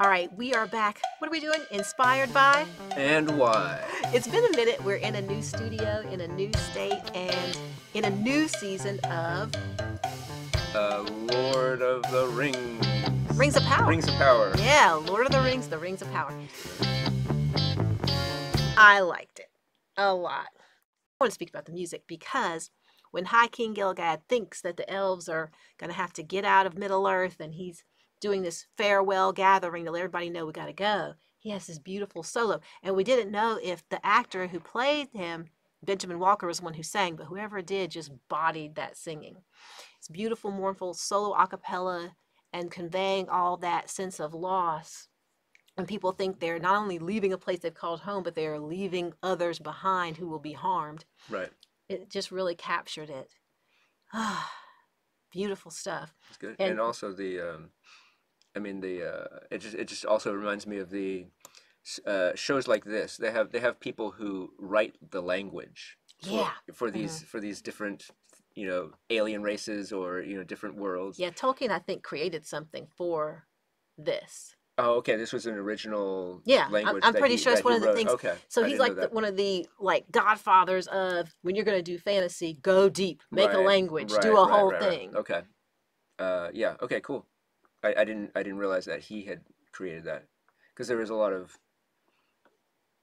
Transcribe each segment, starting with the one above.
All right, we are back. What are we doing? Inspired by? And why? It's been a minute. We're in a new studio, in a new state, and in a new season of Uh, Lord of the Rings. Rings of Power. Rings of Power. Yeah, Lord of the Rings, The Rings of Power. I liked it a lot. I want to speak about the music because when High King Gil-galad thinks that the elves are going to have to get out of Middle Earth and he's doing this farewell gathering to let everybody know we got to go, he has this beautiful solo. And we didn't know if the actor who played him, Benjamin Walker, was the one who sang, but whoever did just bodied that singing. It's beautiful, mournful solo a cappella and conveying all that sense of loss. And people think they're not only leaving a place they've called home, but they're leaving others behind who will be harmed. Right. It just really captured it. Ah, beautiful stuff. It's good. And- And, also the, um, I mean the, uh, it just it just also reminds me of the uh, shows like this. They have they have people who write the language. Yeah. For these for these different, you know, alien races or you know different worlds. Yeah, Tolkien, I think, created something for this. Oh, okay. This was an original Yeah, I'm- language. I'm pretty he- sure it's one of the things- Okay. So I he's like the, one of the like godfathers of when you're going to do fantasy, go deep, make a Right, language, do a right, whole right, right. thing. Okay. Uh, yeah. Okay. Cool. I, I didn't I didn't realize that he had created that because there was a lot of,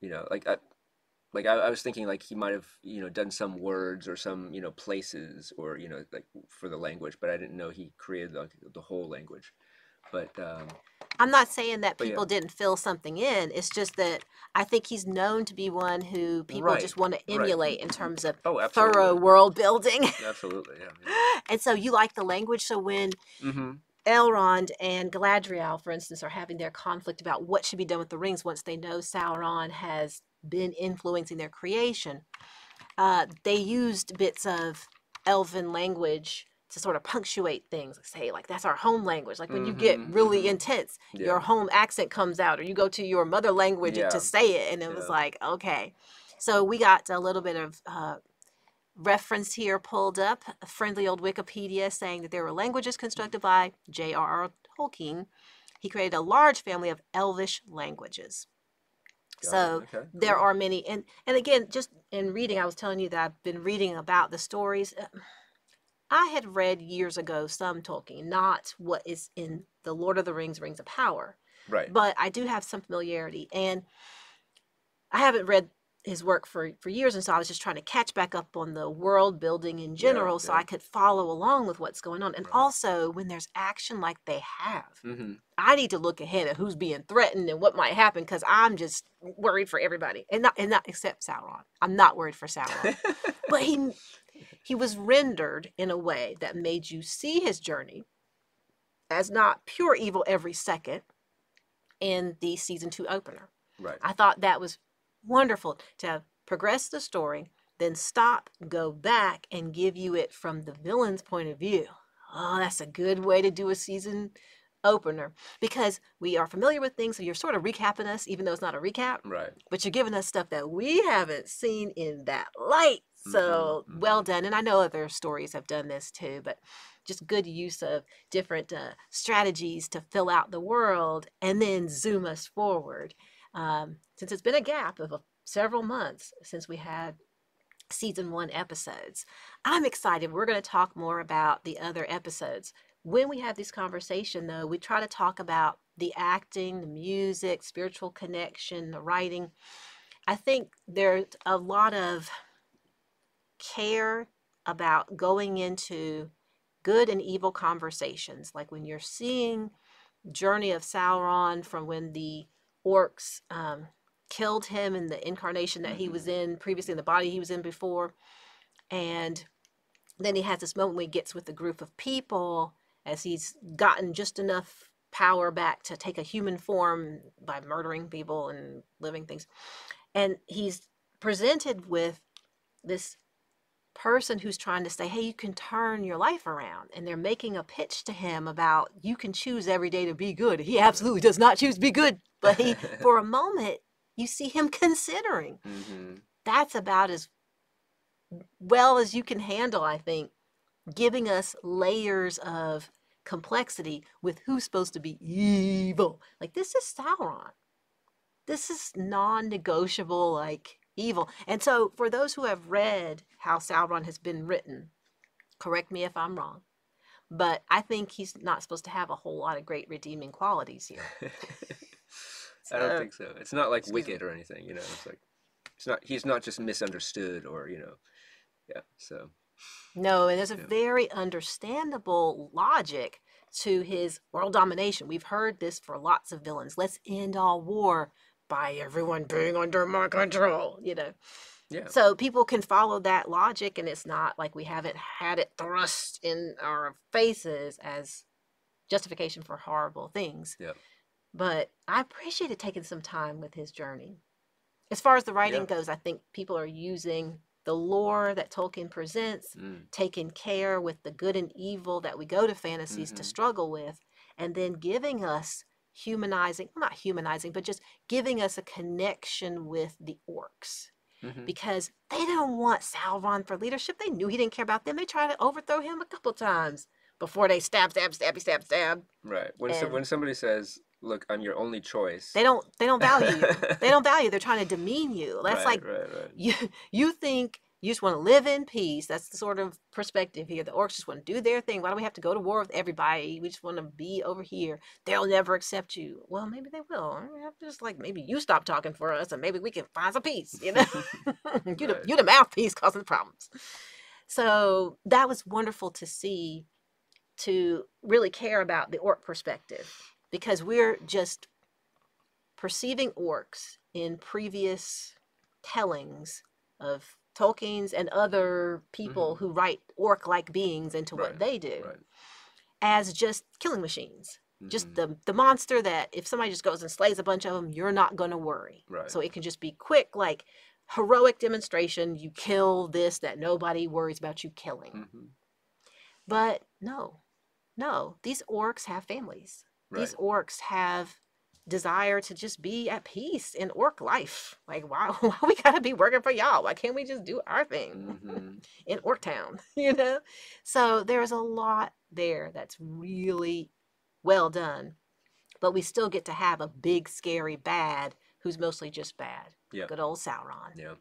you know, like I, like I, I was thinking like he might have you know done some words or some you know places or you know like for the language, but I didn't know he created like the whole language. But um, I'm not saying that But yeah. people didn't fill something in. It's just that I think he's known to be one who people Right, just want to right. emulate in terms of oh, thorough world building. absolutely, yeah. and so you like the language. So when. Mm-hmm. Elrond and Galadriel, for instance, are having their conflict about what should be done with the rings once they know Sauron has been influencing their creation, uh, they used bits of elven language to sort of punctuate things. Say, like, that's our home language. Like when you get Mhm, really mhm. intense, Yeah. your home accent comes out, or you go to your mother language Yeah. to say it. And it was like, okay. So we got a little bit of uh, reference here pulled up. A friendly old Wikipedia saying that there were languages constructed by J.R.R. Tolkien. He created a large family of Elvish languages. Got So okay, there are many, and and again, just in reading, I was telling you that I've been reading about the stories. Uh, I had read years ago some Tolkien, not what is in the Lord of the Rings, Rings of Power right. but I do have some familiarity, and I haven't read his work for for years, and so I was just trying to catch back up on the world building in general, so yeah. I could follow along with what's going on. And Right. also, when there's action like they have, Mm-hmm. I need to look ahead at who's being threatened and what might happen because I'm just worried for everybody, and not and not except Sauron. I'm not worried for Sauron, but he he was rendered in a way that made you see his journey as not pure evil every second in the season two opener. right. I thought that was wonderful to have progress the story, then stop, go back, and give you it from the villain's point of view. Oh, that's a good way to do a season opener because we are familiar with things, so you're sort of recapping us, even though it's not a recap, Right. but you're giving us stuff that we haven't seen in that light. So Mhm, well done. And I know other stories have done this too, but just good use of different uh, strategies to fill out the world and then zoom us forward. Um, since it's been a gap of a, several months since we had season one episodes, I'm excited. We're going to talk more about the other episodes. When we have this conversation, though, we try to talk about the acting, the music, spiritual connection, the writing. I think there's a lot of care about going into good and evil conversations. Like when you're seeing Journey of Sauron from when the orcs um, killed him in the incarnation that he was mm-hmm. in previously, in the body he was in before. And then he has this moment where he gets with a group of people as he's gotten just enough power back to take a human form by murdering people and living things. And he's presented with this person who's trying to say, hey, you can turn your life around. And they're making a pitch to him about you can choose every day to be good. He absolutely does not choose to be good. But he, for a moment, you see him considering. Mm-hmm. That's about as well as you can handle, I think, giving us layers of complexity with who's supposed to be evil. Like this is Sauron. This is non-negotiable like evil. And so for those who have read how Sauron has been written, correct me if I'm wrong, but I think he's not supposed to have a whole lot of great redeeming qualities here. I don't think so. It's not like excuse me. Wicked or anything, you know. It's like it's not. He's not just misunderstood or you know. Yeah. So No, and there's a Yeah. very understandable logic to his world domination. We've heard this for lots of villains. Let's end all war by everyone being under my control, you know. yeah. So people can follow that logic, and it's not like we haven't had it thrust in our faces as justification for horrible things. Yeah. But I appreciated taking some time with his journey. As far as the writing Yeah. goes, I think people are using the lore that Tolkien presents, Mm, taking care with the good and evil that we go to fantasies to Mhm. struggle with, and then giving us humanizing, well, not humanizing, but just giving us a connection with the orcs mhm. because they don't want Sauron for leadership. They knew he didn't care about them. They tried to overthrow him a couple times before they stab, stab, stabby, stab, stab. Right. When so, when somebody says, "Look, I'm your only choice," They don't. They don't value you. They don't value. They're trying to demean you. That's right, like right, right. you. You think you just want to live in peace. That's the sort of perspective here. The orcs just want to do their thing. Why do we have to go to war with everybody? We just want to be over here. They'll never accept you. Well, maybe they will. We have to Just like maybe you stop talking for us, and maybe we can find some peace. You know, you the you the mouthpiece causing the problems. So that was wonderful to see, to really care about the orc perspective, because we're just perceiving orcs in previous tellings of Tolkien's and other people Mhm. who write orc-like beings into what they do Right. as just killing machines. Just mhm, the the monster that if somebody just goes and slays a bunch of them, you're not going to worry. Right. So it can just be quick, like heroic demonstration. You kill this that nobody worries about you killing. mhm, But no, no, these orcs have families. These orcs have desire to just be at peace in orc life. Like, why, why we gotta be working for y'all? Why can't we just do our thing mhm. in Orc Town? You know? So there's a lot there that's really well done. But we still get to have a big, scary bad who's mostly just bad. Yeah. Good old Sauron Yeah.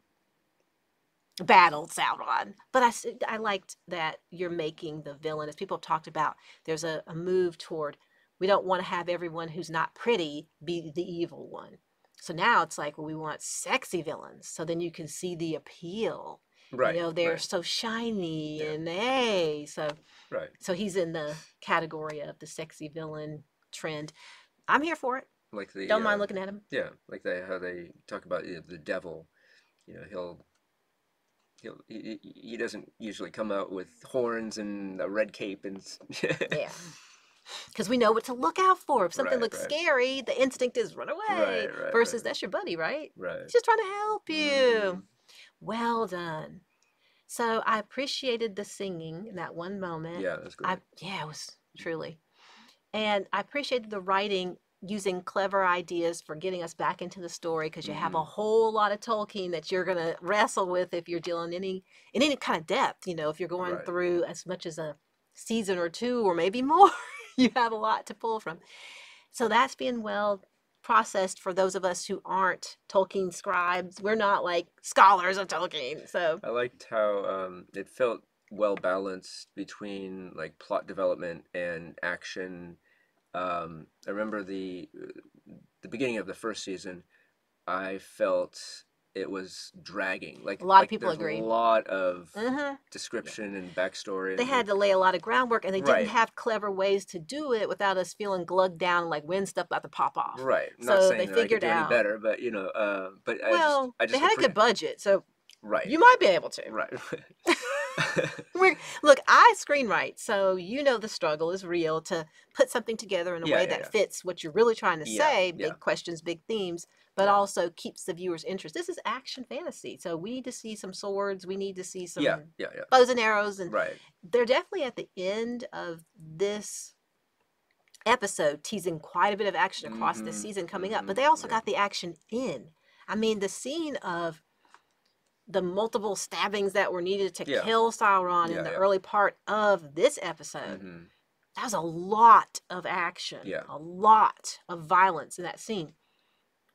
bad old Sauron. But I, I liked that you're making the villain, as people have talked about, there's a, a move toward we don't want to have everyone who's not pretty be the evil one. So now it's like, well, we want sexy villains. So then you can see the appeal. Right. You know, they're right, so shiny Yeah. and hey. So right. so he's in the category of the sexy villain trend. I'm here for it. Like the Don't mind uh, looking at him. Yeah, like they how they talk about you know, the devil. You know, he'll he'll he, he he doesn't usually come out with horns and a red cape and Yeah. Because we know what to look out for. If something Right, looks right. scary, the instinct is run away. Right, versus that's your buddy, right? right. He's just trying to help you. Mhm. Well done. So I appreciated the singing in that one moment. Yeah, that's great. I yeah, it was truly. And I appreciated the writing using clever ideas for getting us back into the story because you have a Mhm. whole lot of Tolkien that you're gonna wrestle with if you're dealing any in any kind of depth, you know, if you're going through as much as a season or two or maybe more, you have a lot to pull from. So that's being well processed for those of us who aren't Tolkien scribes. We're not like scholars of Tolkien. So I liked how um, it felt well balanced between like plot development and action. Um, I remember the the beginning of the first season. I felt it was dragging. Like A lot of people agree. A lot of mhm. description and backstory. they and- had to lay a lot of groundwork and they Right. didn't have clever ways to do it without us feeling glugged down like when stuff about to pop off. Right. Not So saying they that I could figured do out- any better, but you know, uh, but I Well, just, I just they had a good budget, so right. you might be able to. right. Look, I screenwrite, so you know the struggle is real to put something together in a Yeah, way yeah, that yeah. fits what you're really trying to Yeah, say, big yeah. questions, big themes, but also keeps the viewer's interest. This is action fantasy, so we need to see some swords, we need to see some yeah. Yeah. Yeah. bows and arrows, and Right. they're definitely at the end of this episode teasing quite a bit of action across this Mhm, season coming up but mhm, they also yeah. got the action in i mean the scene of the multiple stabbings that were needed to Yeah. kill sauron Yeah, in the early part of this episode hmm that was a lot of action, Yeah. a lot of violence in that scene.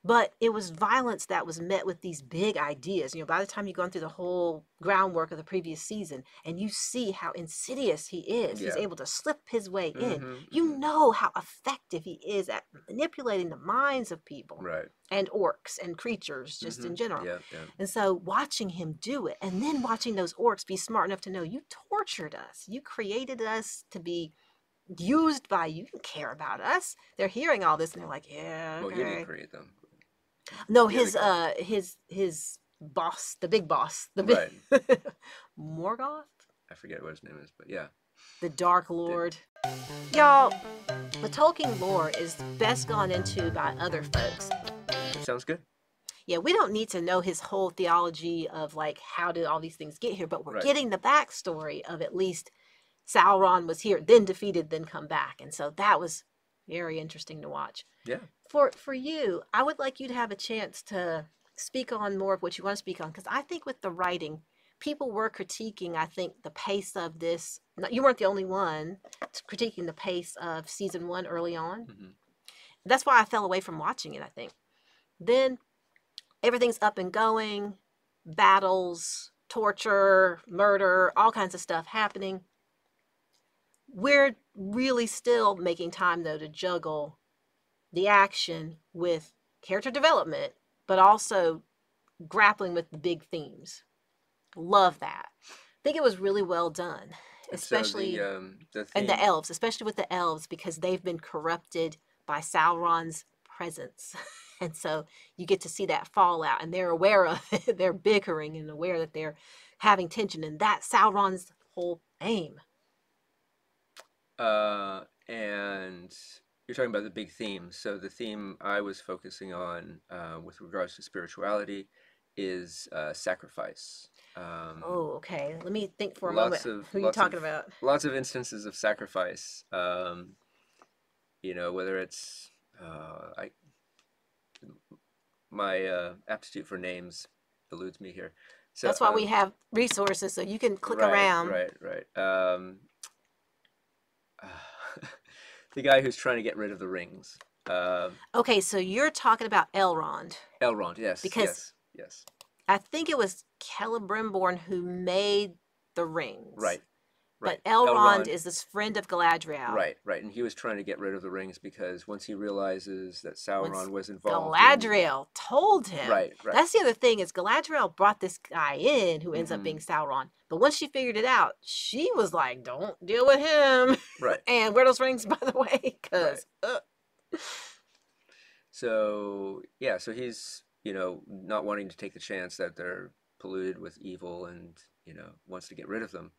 But it was violence that was met with these big ideas. You know, by the time you've gone through the whole groundwork of the previous season and you see how insidious he is, he's able to slip his way in. Mhm, You mhm. know how effective he is at manipulating the minds of people Right. and orcs and creatures just in Mhm. general. Yeah. Yeah. And so watching him do it and then watching those orcs be smart enough to know you tortured us. You created us to be used by you. You care about us. They're hearing all this and they're like, yeah, Okay. Well, you didn't create them. No, the his uh his his boss, the big boss, the big Morgoth, I forget what his name is, but yeah. the Dark Lord. Y'all, the Tolkien lore is best gone into by other folks. Sounds good. yeah, we don't need to know his whole theology of like how did all these things get here, but we're Right. getting the backstory of at least Sauron was here, then defeated, then come back, and so that was very interesting to watch. Yeah. For for you, I would like you to have a chance to speak on more of what you want to speak on because I think with the writing, people were critiquing. I think the pace of this. not- You weren't the only one critiquing the pace of season one early on hmm that's why I fell away from watching it, I think. Then everything's up and going, battles, torture, murder, all kinds of stuff happening. We're really still making time though to juggle the action with character development, but also grappling with the big themes. Love that. I think it was really well done, especially so the, um, the and the elves, especially with the elves, because they've been corrupted by Sauron's presence. And so you get to see that fallout, and they're aware of it. They're bickering and aware that they're having tension, and that's Sauron's whole aim. Uh, and you're talking about the big theme. So the theme I was focusing on uh, with regards to spirituality is uh, sacrifice. Um, Oh, okay. Let me think for a Lots moment. of- Who are you talking of- about? lots of instances of sacrifice. Um, you know, whether it's uh, I, my uh, aptitude for names eludes me here. So, That's why we um, have resources so you can click right, around. Right, right. Um, the guy who's trying to get rid of the rings. Um Okay, so you're talking about Elrond. Elrond, yes. Because- yes, yes. I think it was Celebrimbor who made the rings. Right. Right. But Elrond, is this friend of Galadriel. Right, right. And he was trying to get rid of the rings because once he realizes that Sauron was involved. in- Galadriel told him. Right, right. That's the other thing is Galadriel brought this guy in who ends up Mhm. being Sauron. But once she figured it out, she was like, "Don't deal with him." Right. And where are those rings, by the way? Because uh, So yeah, so he's you know not wanting to take the chance that they're polluted with evil and you know wants to get rid of them.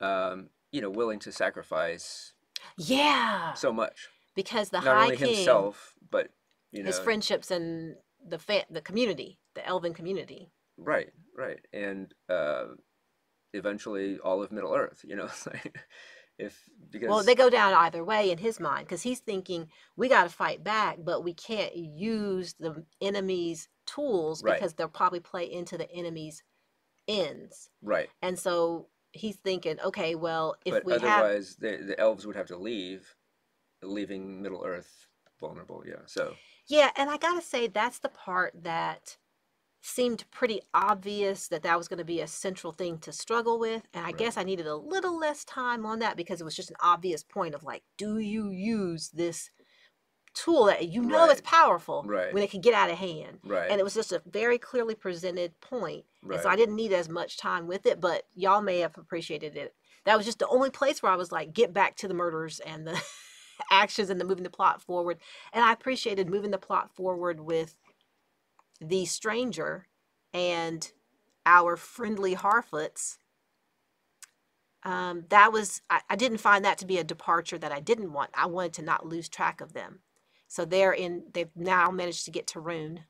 Um, you know, willing to sacrifice yeah, so much. because the not High only King, himself, but you know, his friendships and the fa- the community, the Elven community. right, right, and uh, eventually all of Middle Earth. You know, if because Well, they go down either way in his mind because he's thinking we got to fight back, but we can't use the enemy's tools Right. because they'll probably play into the enemy's ends. right, And so he's thinking, okay, well, if but we have otherwise the the elves would have to leave, leaving Middle Earth vulnerable. Yeah, so Yeah, and I gotta say that's the part that seemed pretty obvious that that was going to be a central thing to struggle with, and I Right. guess I needed a little less time on that because it was just an obvious point of like, do you use this tool that you know it's Right. powerful Right. when it can get out of hand? right, And it was just a very clearly presented point. Right. and so I didn't need as much time with it, but y'all may have appreciated it. That was just the only place where I was like, get back to the murders and the actions and the moving the plot forward. And I appreciated moving the plot forward with the stranger and our friendly Harfoots. Um, that was I, I didn't find that to be a departure that I didn't want. I wanted to not lose track of them. So they're in they've now managed to get to Rhûn.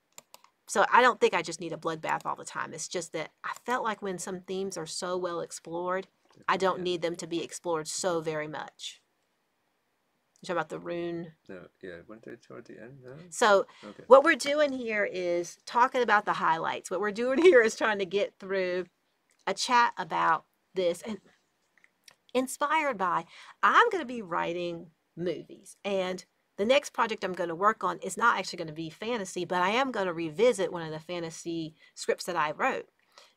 So I don't think I just need a bloodbath all the time. It's just that I felt like when some themes are so well explored, I don't Yeah. need them to be explored so very much. You talking about the rune? No, yeah, weren't they toward the end? No? So Okay. what we're doing here is talking about the highlights. What we're doing here is trying to get through a chat about this. And inspired by I'm going to be writing movies. And the next project I'm going to work on is not actually going to be fantasy, but I am going to revisit one of the fantasy scripts that I wrote.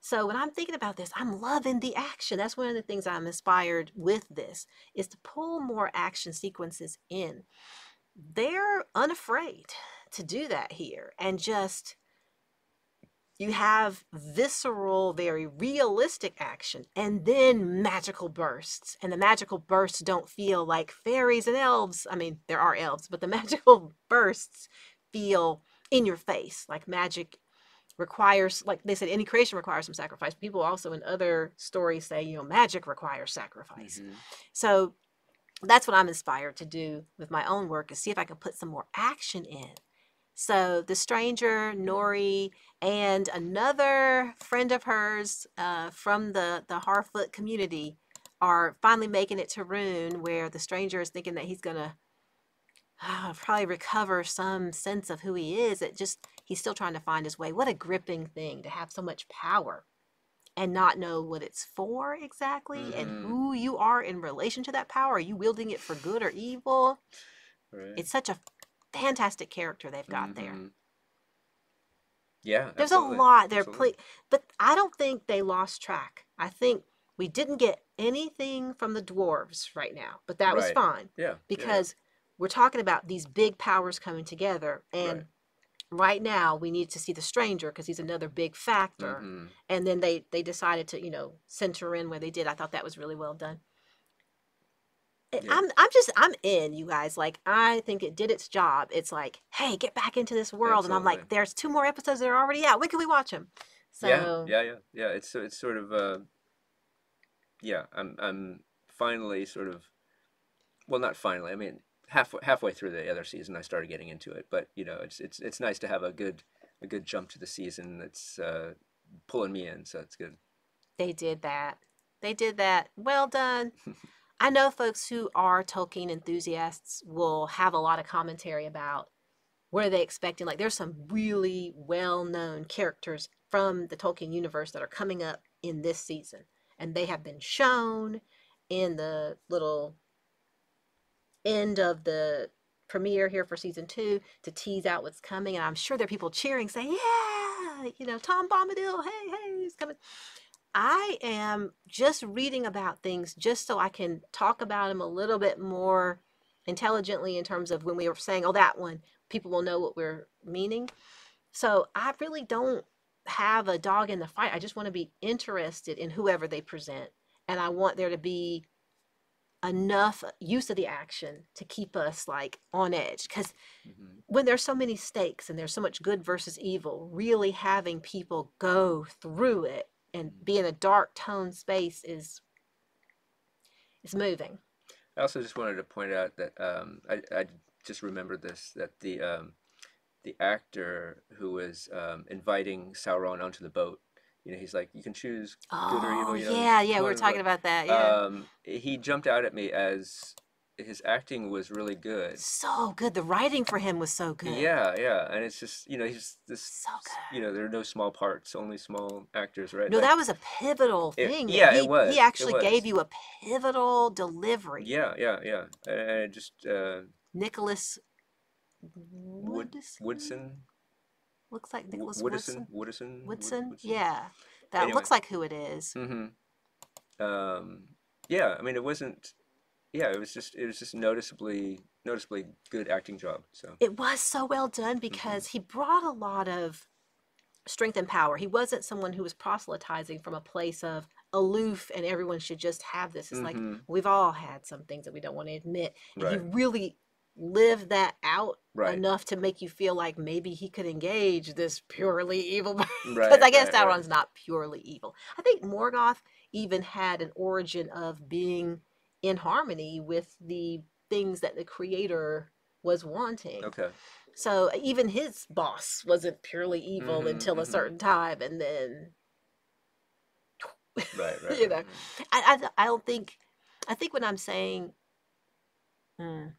So when I'm thinking about this, I'm loving the action. That's one of the things I'm inspired with this is to pull more action sequences in. They're unafraid to do that here and just you have visceral, very realistic action, and then magical bursts. And the magical bursts don't feel like fairies and elves. I mean, there are elves, but the magical bursts feel in your face, like magic requires, like they said, any creation requires some sacrifice. People also in other stories say, you know, magic requires sacrifice. Mhm. So that's what I'm inspired to do with my own work is see if I can put some more action in. So the stranger, Nori, and another friend of hers uh, from the the Harfoot community are finally making it to Rhûn, where the stranger is thinking that he's gonna uh, probably recover some sense of who he is. It just he's still trying to find his way. What a gripping thing to have so much power and not know what it's for exactly and Mhm. who you are in relation to that power. Are you wielding it for good or evil? Right. It's such a fantastic character they've got there. Yeah. There's absolutely. a lot they're but I don't think they lost track. I think we didn't get anything from the dwarves right now, but that was fine Yeah. yeah, yeah. because we're talking about these big powers coming together and right now we need to see the stranger because he's another big factor Mhm. and then they they decided to you know center in where they did i thought that was really well done I- Yeah. i'm i'm just i'm in you guys like i think it did its job it's like hey get back into this world and i'm like there's two more episodes that are already out when can we watch them so yeah, yeah, yeah, yeah. It's it's sort of uh, yeah. I'm I'm finally sort of, well, not finally. I mean, halfway halfway through the other season, I started getting into it. But you know, it's it's it's nice to have a good a good jump to the season that's uh, pulling me in. So it's good. they did that they did that well done i know folks who are tolkien enthusiasts will have a lot of commentary about what are they expecting like there's some really well-known characters from the tolkien universe that are coming up in this season and they have been shown in the little end of the premiere here for season two to tease out what's coming and i'm sure there are people cheering saying yeah you know tom bombadil hey hey he's coming I am just reading about things just so I can talk about them a little bit more intelligently in terms of when we were saying, oh, that one, people will know what we're meaning. So I really don't have a dog in the fight. I just want to be interested in whoever they present. And I want there to be enough use of the action to keep us like on edge. Because hmm when there's so many stakes and there's so much good versus evil, really having people go through it and be in a dark tone space is is moving. I also just wanted to point out that um, I I just remembered this that the um, the actor who was um, inviting Sauron onto the boat. You know, he's like, you can choose good or evil. Oh You know, yeah, yeah, we were talking about that. Yeah, um, he jumped out at me as his acting was really good. so good. The writing for him was so good. Yeah, yeah, and it's just you know he's this. So good. You know, there are no small parts, only small actors, right? No, Like, that was a pivotal thing. that yeah, it he, was, He it actually gave you a pivotal delivery. Yeah, yeah, yeah, and and it just uh, Nicholas Wood Woodson? Woodson, looks like Nicholas Woodeson, Woodson. Woodeson, Woodson, yeah, that Anyway. looks like who it is. Mm-hmm. Um, yeah, I mean, it wasn't. Yeah, it was just it was just noticeably noticeably good acting job. So It was so well done Mm-hmm. because he brought a lot of strength and power. He wasn't someone who was proselytizing from a place of aloof and everyone should just have this. It's like Mhm. we've all had some things that we don't want to admit. And he really lived that out right, enough to make you feel like maybe he could engage this purely evil because right, I guess right, right. Sauron's not purely evil. I think Morgoth even had an origin of being in harmony with the things that the creator was wanting. Okay. So even his boss wasn't purely evil Mhm, until a mhm. certain time, and then Right, right. you right, know, right. I, I I don't think I think when I'm saying hmm,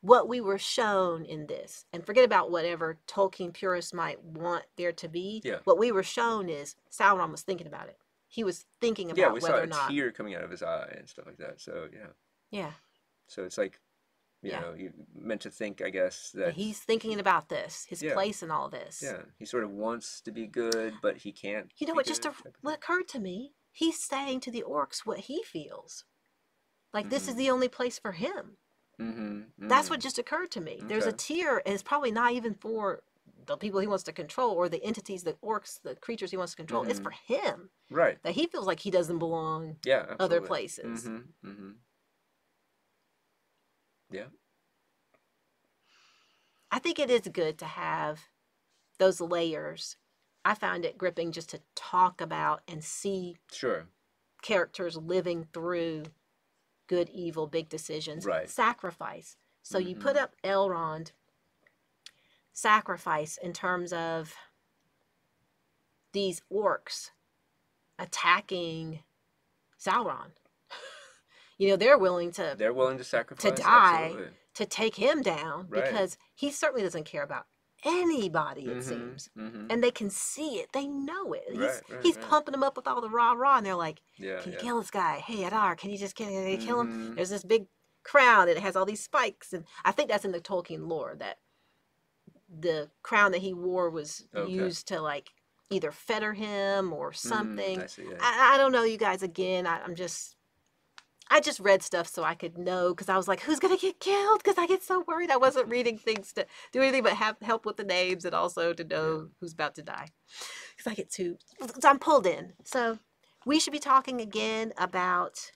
what we were shown in this, and forget about whatever Tolkien purists might want there to be. Yeah. What we were shown is Sauron was thinking about it. He was thinking about yeah, we whether saw or a not. tear coming out of his eye and stuff like that. So yeah, Yeah, so it's like, you Yeah. know, you meant to think, I guess, that he's thinking about this, his Yeah. place in all this. yeah, he sort of wants to be good, but he can't. You know what? Just a, what occurred to me, he's saying to the orcs what he feels. Like this is Mhm. the only place for him. Mm-hmm, That's what just occurred to me. There's a tear, and it's probably not even for the people he wants to control or the entities, the orcs, the creatures he wants to control. It's Mhm. for him right. that he feels like he doesn't belong Yeah, other places. Mm-hmm, mm-hmm. Yeah. I think it is good to have those layers. I found it gripping just to talk about and see Sure. characters living through good, evil, big decisions. Right. Sacrifice. So you put Mhm. up Elrond, sacrifice in terms of these orcs attacking Sauron. you know, they're willing to They're willing to sacrifice. To die. Absolutely. to take him down Right. because he certainly doesn't care about anybody, it Mhm, seems. mhm. And they can see it. They know it. He's, Right, right, he's right. pumping them up with all the rah rah, and they're like, Yeah, "Can you yeah. kill this guy? Hey, Adar, can you just can you kill him?" Mhm. There's this big crown, and it has all these spikes, and I think that's in the Tolkien lore that the crown that he wore was Okay. used to like either fetter him or Mm, something. I see. Yeah. I, I don't know, you guys. Again, I, I'm just, I just read stuff so I could know because I was like, who's gonna get killed? Because I get so worried. I wasn't reading things to do anything but have help with the names and also to know who's about to die. Because I get too, so I'm pulled in. So we should be talking again about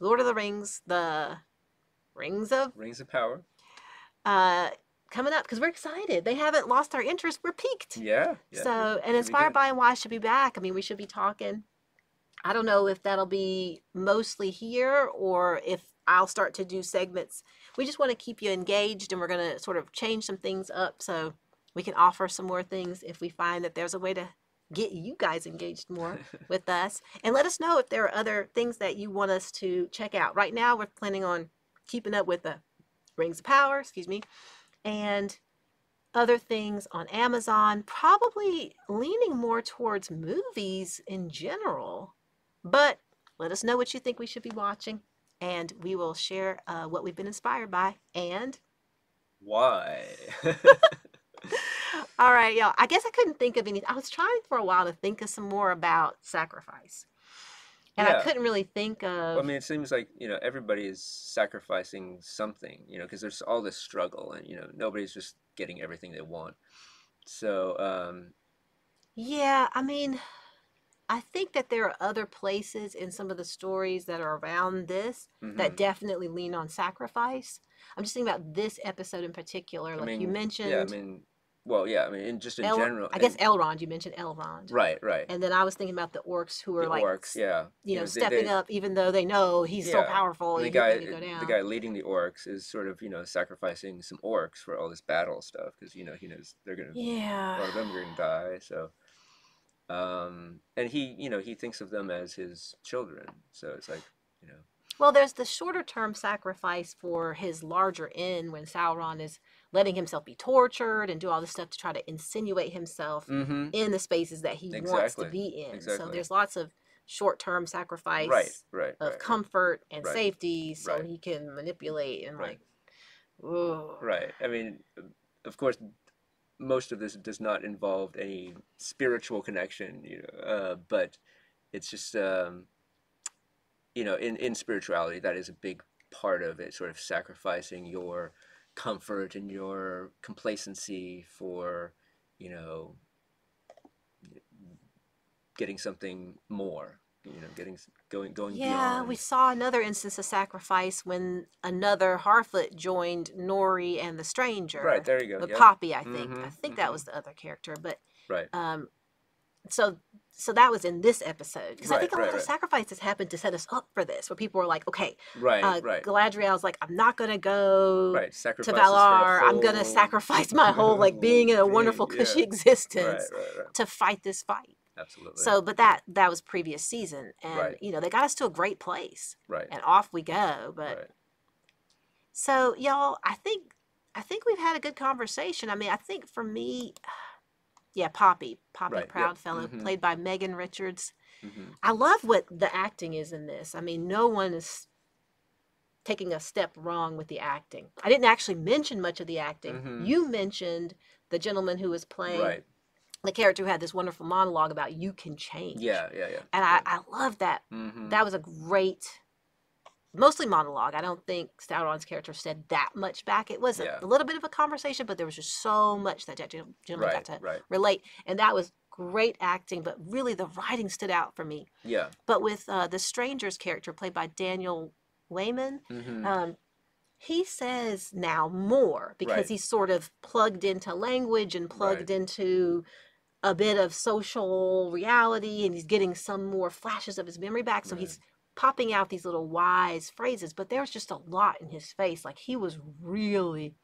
Lord of the Rings, the Rings of Rings of Power. uh coming up because we're excited. They haven't lost our interest. We're peaked. Yeah. yeah. So, and Inspired by and Why should be back. I mean, we should be talking. I don't know if that'll be mostly here or if I'll start to do segments. We just want to keep you engaged and we're going to sort of change some things up so we can offer some more things if we find that there's a way to get you guys engaged more with us. And let us know if there are other things that you want us to check out. Right now, we're planning on keeping up with the Rings of Power, excuse me, and other things on Amazon, probably leaning more towards movies in general. But let us know what you think we should be watching, and we will share uh, what we've been inspired by. And Why? all right, y'all. I guess I couldn't think of any. I was trying for a while to think of some more about sacrifice, and I couldn't really think of. I mean, it seems like you know everybody is sacrificing something, you know, because there's all this struggle, and you know nobody's just getting everything they want. So, um, Yeah, I mean, I think that there are other places in some of the stories that are around this that mhm. definitely lean on sacrifice. I'm just thinking about this episode in particular. I Like you mentioned, yeah, I mean, well, yeah, I mean, in, just in El- general, I guess and- Elrond. You mentioned Elrond, right, right. and then I was thinking about the orcs who are the like, orcs, yeah, you know, they- stepping they- up even though they know he's so Yeah, powerful. the he- guy, they go down. the guy leading the orcs is sort of you know sacrificing some orcs for all this battle stuff because you know he knows they're gonna a Yeah. lot of them are gonna die. So, um, and he you know he thinks of them as his children. So it's like you know Well, there's the shorter term sacrifice for his larger end when Sauron is letting himself be tortured and do all this stuff to try to insinuate himself mm-hmm. in the spaces that he wants to be in. So there's lots of short term sacrifice right, right, of right, comfort and Right, safety so right. he can manipulate and Right. like ooh. Right. I mean, of course, most of this does not involve any spiritual connection, you know, uh, but it's just, um, you know, in, in spirituality, that is a big part of it, sort of sacrificing your comfort and your complacency for, you know, getting something more, you know, getting, going, going Yeah, beyond. we saw another instance of sacrifice when another Harfoot joined Nori and the stranger. Right, there you go. The yeah. Poppy, I think. I Mhm, think that mhm. was the other character, but Right. um so so that was in this episode because I think a lot right, of right. sacrifices happened to set us up for this, where people were like, "Okay, Right, uh, right. Galadriel's like, I'm not gonna go Right, to Valar. I'm gonna sacrifice my whole like being in a wonderful yeah. cushy Right, existence right, right. to fight this fight." Absolutely. So, but that that was previous season, and Right. you know they got us to a great place, right. and off we go. But right. so y'all, I think I think we've had a good conversation. I mean, I think for me, yeah, Poppy, Poppy Right, yep, Proudfellow, mhm. played by Megan Richards. hmm I love what the acting is in this. I mean, no one is taking a step wrong with the acting. I didn't actually mention much of the acting. Mhm. You mentioned the gentleman who was playing Right. the character who had this wonderful monologue about you can change. Yeah, yeah, yeah. And I, I love that. hmm That was a great, mostly monologue. I don't think Sauron's character said that much back. It was a, Yeah. a little bit of a conversation, but there was just so much that that gen- gentleman right, got to right. relate. And that was great acting, but really the writing stood out for me. Yeah. But with uh, the stranger's character played by Daniel Weyman, hmm um, he says now more because Right. he's sort of plugged into language and plugged into a bit of social reality and he's getting some more flashes of his memory back. So Right. he's popping out these little wise phrases, but there was just a lot in his face. Like he was really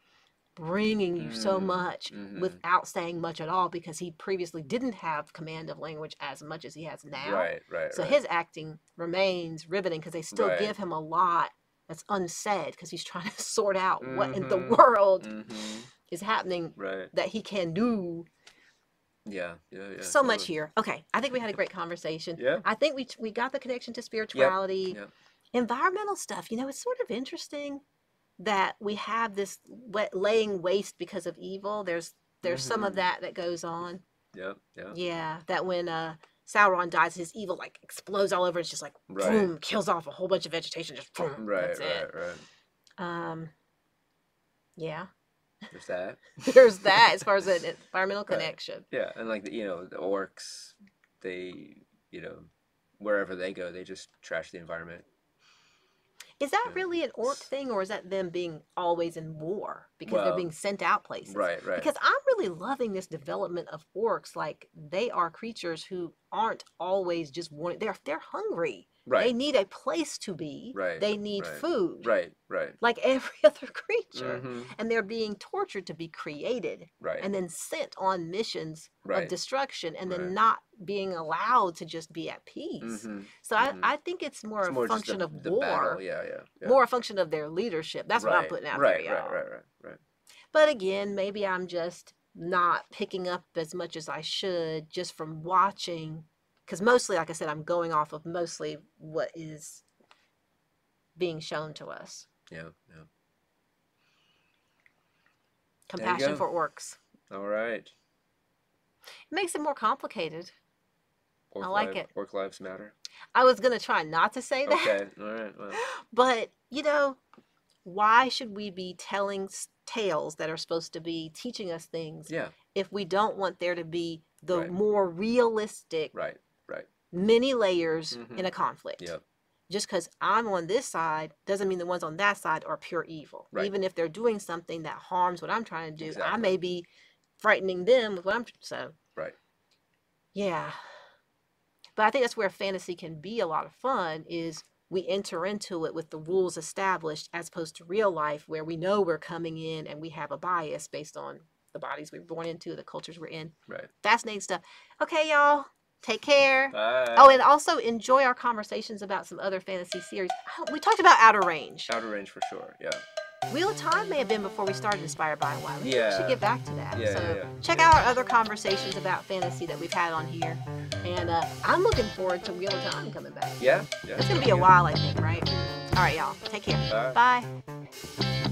bringing you so Mm, much mhm. without saying much at all because he previously didn't have command of language as much as he has now. Right, right. So right. his acting remains riveting because they still Right. give him a lot that's unsaid because he's trying to sort out what in the Mhm. world hmm is happening Right. that he can do Yeah, yeah, yeah. so much here. Okay, I think we had a great conversation. Yeah. I think we we got the connection to spirituality, yep. environmental stuff. You know, it's sort of interesting that we have this laying waste because of evil. There's there's some of Mhm. that that goes on. Yep, yeah. Yeah, that when uh Sauron dies, his evil like explodes all over. It's just like Right. boom, kills off a whole bunch of vegetation. Just boom, Right, that's it. right, right. Um, yeah, There's that. there's that as far as an environmental Right. connection. Yeah, and like you know the orcs, they you know wherever they go, they just trash the environment. Is that Yeah. really an orc thing, or is that them being always in war because they're being sent out places? Right, right. Because I'm really loving this development of orcs. Like they are creatures who aren't always just wanting. They're they're hungry. They need a place to be. Right, They need right, food. right, right. Like every other creature. hmm And they're being tortured to be created Right, and then sent on missions right. of destruction and then right. not being allowed to just be at peace. hmm So mhm. I, I think it's more It's a more function the, of the war, battle. Yeah, yeah, yeah. more a function of their leadership. That's what I'm putting out right, there. Right, right, right, right. But again, maybe I'm just not picking up as much as I should just from watching. Because mostly, like I said, I'm going off of mostly what is being shown to us. Yeah, yeah. Compassion for orcs. All right. It makes it more complicated. Orc like live- it. Orc lives matter. I was going to try not to say that. Okay. All right. Well, But, you know, why should we be telling tales that are supposed to be teaching us things yeah. if we don't want there to be the Right. more realistic Right. Many layers in Mhm. a conflict? Yep. Just because I'm on this side doesn't mean the ones on that side are pure evil. Right. Even if they're doing something that harms what I'm trying to do, I may be frightening them with what I'm. So, Right. yeah. But I think that's where fantasy can be a lot of fun is we enter into it with the rules established as opposed to real life where we know we're coming in and we have a bias based on the bodies we're born into, the cultures we're in. Right. Fascinating stuff. Okay, y'all. Take care. Bye. Oh, and also enjoy our conversations about some other fantasy series. Oh, We talked about Outer Range. outer range for sure. Yeah. Wheel of Time may have been before we started Inspired by Wild. We Yeah. We should get back to that. Yeah, so yeah, yeah. check out our other conversations about fantasy that we've had on here. And uh, I'm looking forward to Wheel of Time coming back. Yeah. Yeah. It's going to be a while, I think, right? All right, y'all. Take care. Bye. Bye.